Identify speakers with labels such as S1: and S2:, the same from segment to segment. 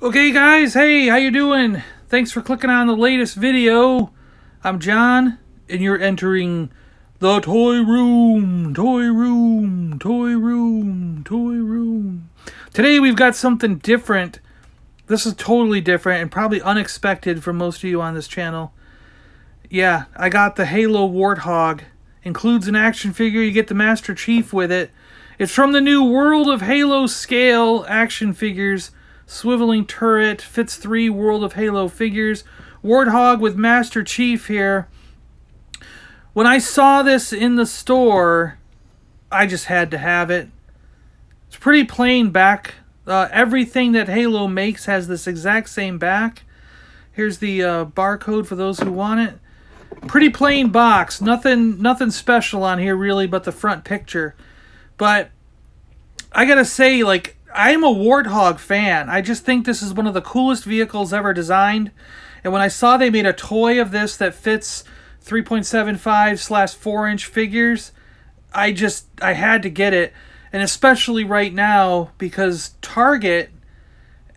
S1: Okay guys, hey, how you doing? Thanks for clicking on the latest video. I'm John, and you're entering the toy room, toy room, toy room, toy room. Today we've got something different. This is totally different and probably unexpected for most of you on this channel. Yeah, I got the Halo Warthog. Includes an action figure, you get the Master Chief with it. It's from the new World of Halo scale action figures swiveling turret, fits three World of Halo figures, Warthog with Master Chief here. When I saw this in the store, I just had to have it. It's pretty plain back. Uh, everything that Halo makes has this exact same back. Here's the uh, barcode for those who want it. Pretty plain box. Nothing, nothing special on here really, but the front picture. But I gotta say, like I'm a Warthog fan. I just think this is one of the coolest vehicles ever designed. And when I saw they made a toy of this that fits 3.75 slash 4 inch figures, I just, I had to get it. And especially right now because Target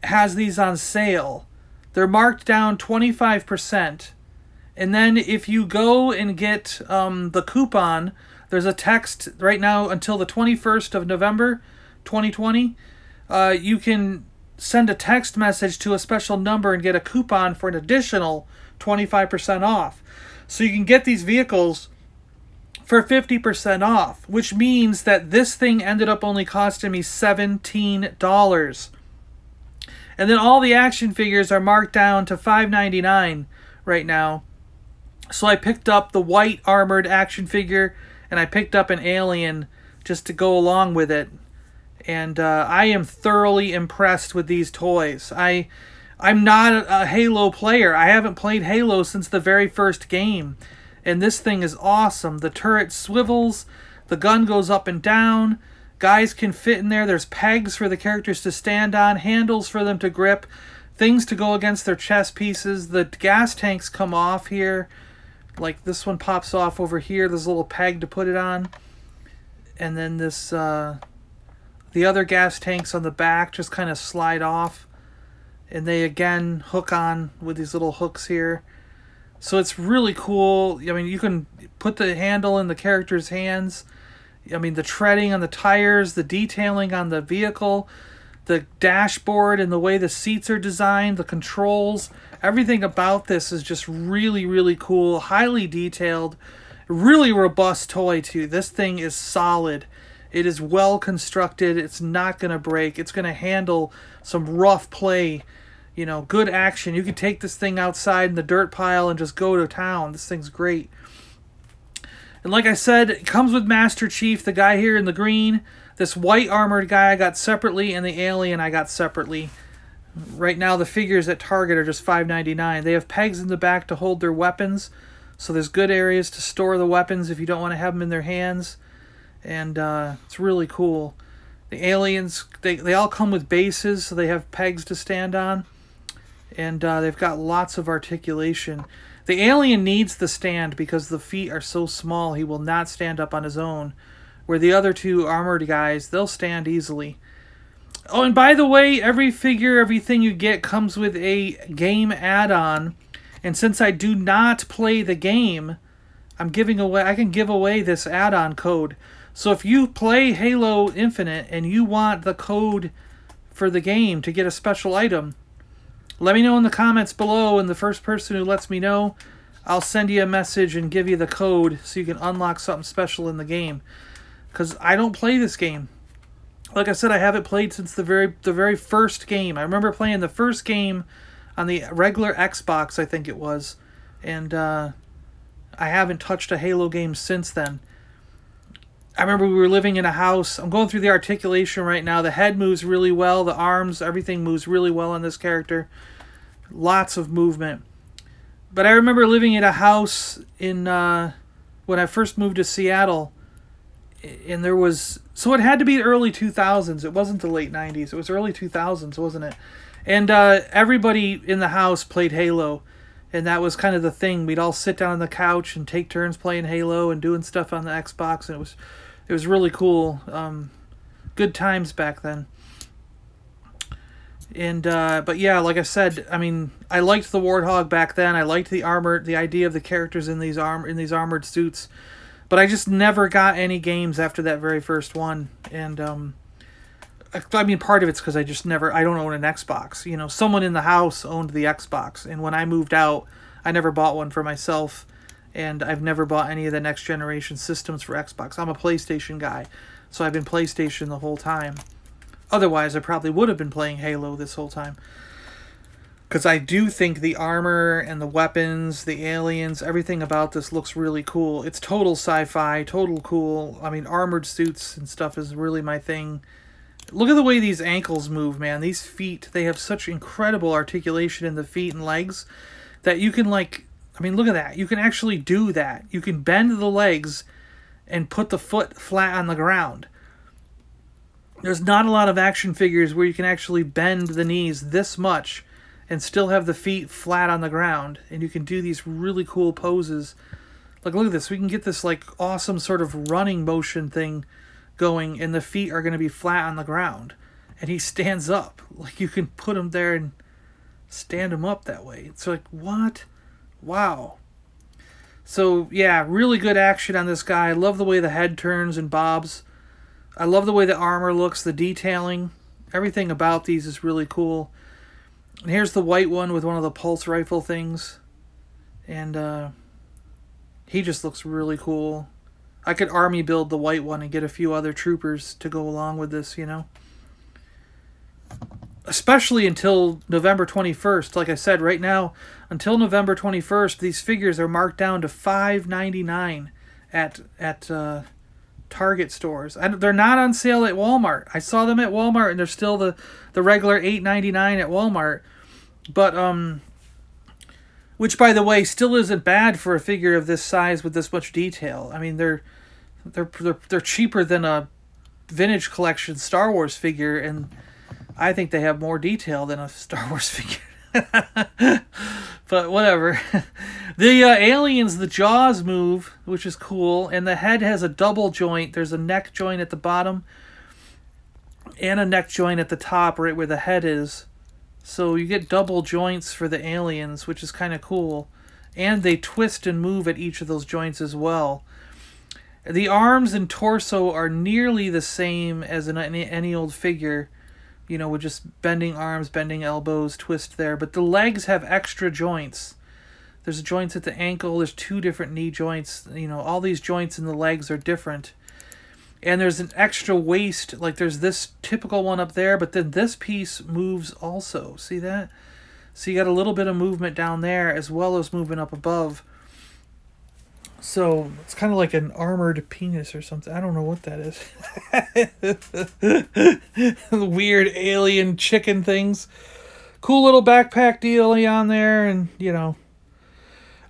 S1: has these on sale. They're marked down 25%. And then if you go and get um, the coupon, there's a text right now until the 21st of November 2020 uh, you can send a text message to a special number and get a coupon for an additional 25% off. So you can get these vehicles for 50% off, which means that this thing ended up only costing me $17. And then all the action figures are marked down to $5.99 right now. So I picked up the white armored action figure and I picked up an alien just to go along with it and uh, I am thoroughly impressed with these toys. I I'm not a Halo player. I haven't played Halo since the very first game, and this thing is awesome. The turret swivels, the gun goes up and down. Guys can fit in there. There's pegs for the characters to stand on, handles for them to grip, things to go against their chest pieces. The gas tanks come off here. Like this one pops off over here. There's a little peg to put it on. And then this uh, the other gas tanks on the back just kind of slide off and they again hook on with these little hooks here. So it's really cool. I mean, you can put the handle in the character's hands. I mean, the treading on the tires, the detailing on the vehicle, the dashboard and the way the seats are designed, the controls, everything about this is just really, really cool, highly detailed, really robust toy too. This thing is solid. It is well constructed. It's not going to break. It's going to handle some rough play. You know, good action. You can take this thing outside in the dirt pile and just go to town. This thing's great. And like I said, it comes with Master Chief, the guy here in the green. This white armored guy I got separately, and the alien I got separately. Right now, the figures at Target are just $5.99. They have pegs in the back to hold their weapons, so there's good areas to store the weapons if you don't want to have them in their hands and uh, it's really cool. The aliens, they, they all come with bases, so they have pegs to stand on, and uh, they've got lots of articulation. The alien needs the stand because the feet are so small he will not stand up on his own, where the other two armored guys, they'll stand easily. Oh, and by the way, every figure, everything you get comes with a game add-on, and since I do not play the game, I'm giving away, I can give away this add-on code. So if you play Halo Infinite and you want the code for the game to get a special item, let me know in the comments below and the first person who lets me know, I'll send you a message and give you the code so you can unlock something special in the game. Because I don't play this game. Like I said, I haven't played since the very the very first game. I remember playing the first game on the regular Xbox, I think it was. And uh, I haven't touched a Halo game since then. I remember we were living in a house. I'm going through the articulation right now. The head moves really well. The arms, everything moves really well on this character. Lots of movement. But I remember living in a house in uh, when I first moved to Seattle, and there was so it had to be early 2000s. It wasn't the late 90s. It was early 2000s, wasn't it? And uh, everybody in the house played Halo, and that was kind of the thing. We'd all sit down on the couch and take turns playing Halo and doing stuff on the Xbox, and it was it was really cool. Um, good times back then. And uh, but yeah, like I said, I mean, I liked the Warthog back then. I liked the armor, the idea of the characters in these arm in these armored suits. But I just never got any games after that very first one. And um, I mean, part of it's because I just never, I don't own an Xbox. You know, someone in the house owned the Xbox, and when I moved out, I never bought one for myself, and I've never bought any of the next generation systems for Xbox. I'm a PlayStation guy, so I've been PlayStation the whole time. Otherwise, I probably would have been playing Halo this whole time. Because I do think the armor and the weapons, the aliens, everything about this looks really cool. It's total sci fi, total cool. I mean, armored suits and stuff is really my thing. Look at the way these ankles move, man. These feet, they have such incredible articulation in the feet and legs that you can, like, I mean, look at that. You can actually do that. You can bend the legs and put the foot flat on the ground. There's not a lot of action figures where you can actually bend the knees this much and still have the feet flat on the ground. And you can do these really cool poses. Like, look at this. We can get this, like, awesome sort of running motion thing going and the feet are going to be flat on the ground. And he stands up. Like you can put him there and stand him up that way. It's like what? Wow. So yeah really good action on this guy. I love the way the head turns and bobs. I love the way the armor looks the detailing. Everything about these is really cool. And here's the white one with one of the pulse rifle things. And uh he just looks really cool I could army build the white one and get a few other troopers to go along with this, you know. Especially until November 21st. Like I said, right now, until November 21st, these figures are marked down to 5.99 at at uh, Target stores. And they're not on sale at Walmart. I saw them at Walmart and they're still the the regular 8.99 at Walmart. But um which by the way still isn't bad for a figure of this size with this much detail. I mean they're they're they're, they're cheaper than a vintage collection Star Wars figure and I think they have more detail than a Star Wars figure. but whatever. the uh, aliens, the jaws move, which is cool, and the head has a double joint. There's a neck joint at the bottom and a neck joint at the top, right where the head is. So you get double joints for the aliens, which is kind of cool. And they twist and move at each of those joints as well. The arms and torso are nearly the same as in any, any old figure, you know, with just bending arms, bending elbows, twist there. But the legs have extra joints. There's joints at the ankle, there's two different knee joints. You know, all these joints in the legs are different and there's an extra waist like there's this typical one up there but then this piece moves also. See that? So you got a little bit of movement down there as well as moving up above. So it's kind of like an armored penis or something. I don't know what that is. Weird alien chicken things. Cool little backpack deal on there and you know.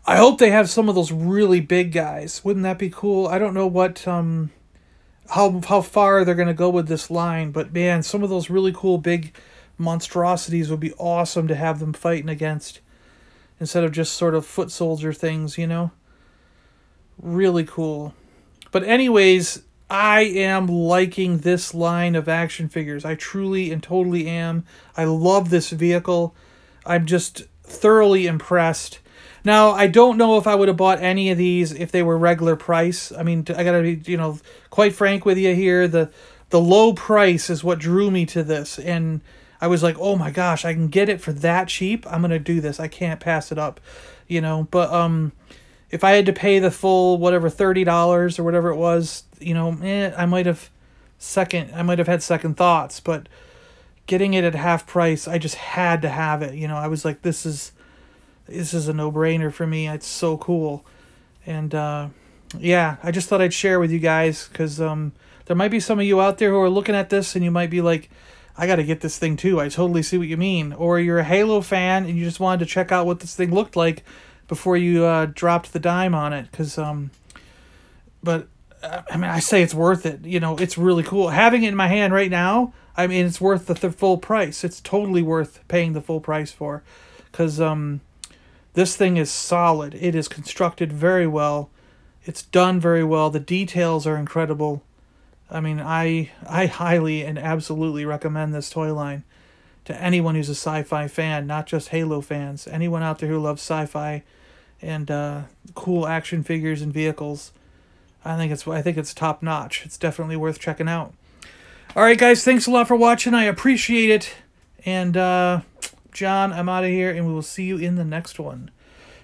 S1: I hope they have some of those really big guys. Wouldn't that be cool? I don't know what um how how far they're gonna go with this line, but man, some of those really cool big monstrosities would be awesome to have them fighting against instead of just sort of foot soldier things, you know? Really cool. But anyways, I am liking this line of action figures. I truly and totally am. I love this vehicle. I'm just thoroughly impressed. Now, I don't know if I would have bought any of these if they were regular price. I mean, I gotta be, you know, quite frank with you here. The the low price is what drew me to this, and I was like, oh my gosh, I can get it for that cheap. I'm gonna do this. I can't pass it up, you know. But um, if I had to pay the full whatever thirty dollars or whatever it was, you know, eh, I might have second. I might have had second thoughts, but getting it at half price, I just had to have it. You know, I was like, this is this is a no-brainer for me. It's so cool. And uh, yeah, I just thought I'd share with you guys because um, there might be some of you out there who are looking at this and you might be like, I got to get this thing too. I totally see what you mean. Or you're a Halo fan and you just wanted to check out what this thing looked like before you uh, dropped the dime on it. Because, um, but uh, I mean, I say it's worth it. You know, it's really cool. Having it in my hand right now, I mean, it's worth the, the full price. It's totally worth paying the full price for. Because, um, this thing is solid. It is constructed very well. It's done very well. The details are incredible. I mean, I I highly and absolutely recommend this toy line. to anyone who's a sci-fi fan, not just Halo fans. Anyone out there who loves sci-fi and uh, cool action figures and vehicles. I think it's I think it's top notch. It's definitely worth checking out. All right, guys, thanks a lot for watching. I appreciate it. And uh, John, I'm out of here, and we will see you in the next one.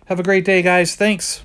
S1: Have a great day, guys. Thanks.